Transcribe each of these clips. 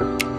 you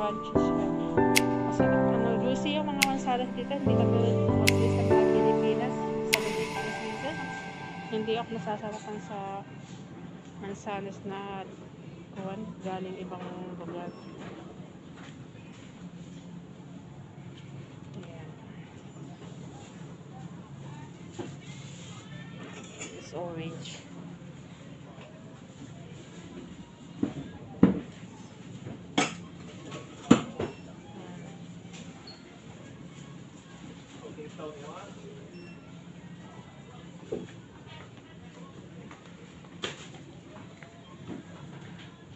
punches siya. Kasi ano, juicy yung mga mansalas dito. Hindi katulad ng sa mga Pilipinas. Sa Pilipinas dito. Hindi ako nasasarapan sa mansalas na kuwan galing ibang lugar. It's orange.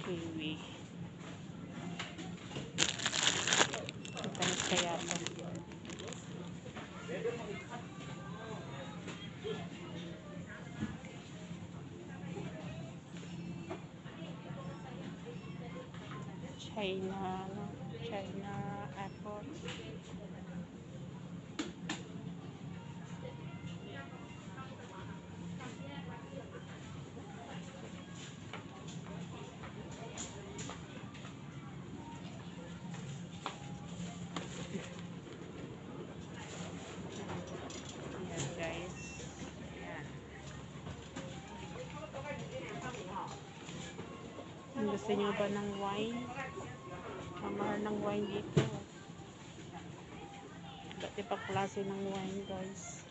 Kiwi. Matamis kaya to. China, ano? China gusto nyo ba ng wine? Mamahal ng wine dito. Iba't ibang klase ng wine guys.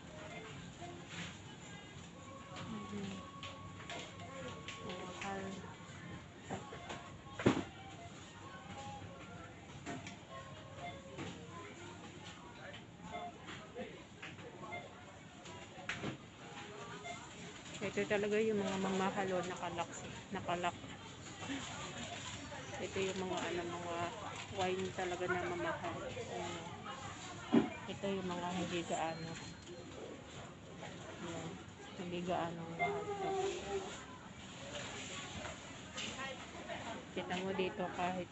Ito talaga yung mga mamahalo nakalak nakalak. Ito yung mga ano mga wine talaga na mamahal. Ayan. Ito yung mga hindi gaano. Ayan. Hindi gaano mahal. Kita mo dito kahit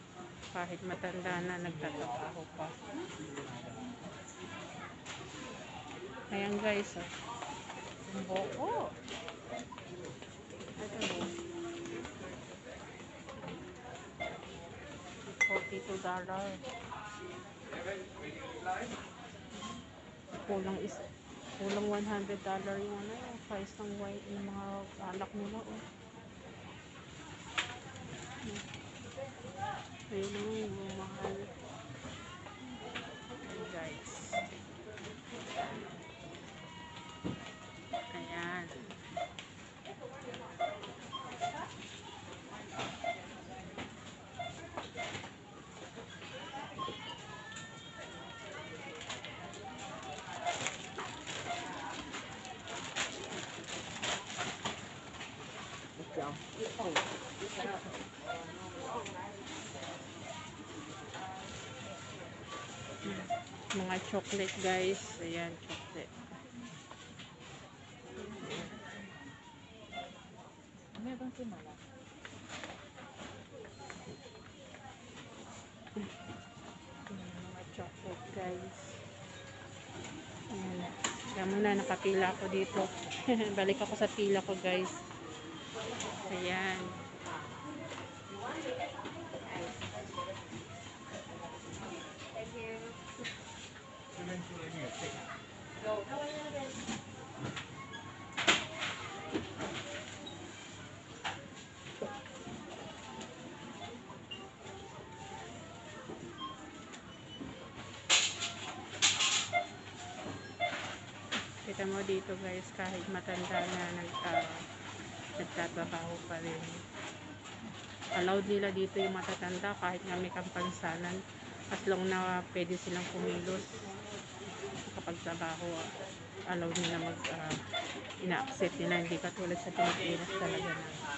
kahit matanda na nagtatrabaho pa. Ayan guys, oh. Ang buko. Ito mo. $42 dollar. Kulang is kulang 100 dollar yung ano yung price ng white ng mga alak nila oh. Ayun yung mahal. Mga chocolate guys. Ayan, chocolate. Meron si Mala. Ayan, mga chocolate guys. Ayan. Kaya muna nakapila ako dito. Balik ako sa pila ko guys. Ayan. Kita mo dito guys, kahit matanda na nag, uh, nagtatrabaho pa rin. Allowed nila dito yung matatanda kahit nga may kampansanan. As long na pwede silang kumilos kapag trabaho, allowed nila mag uh, ina-accept nila. Hindi katulad sa Pilipinas talaga na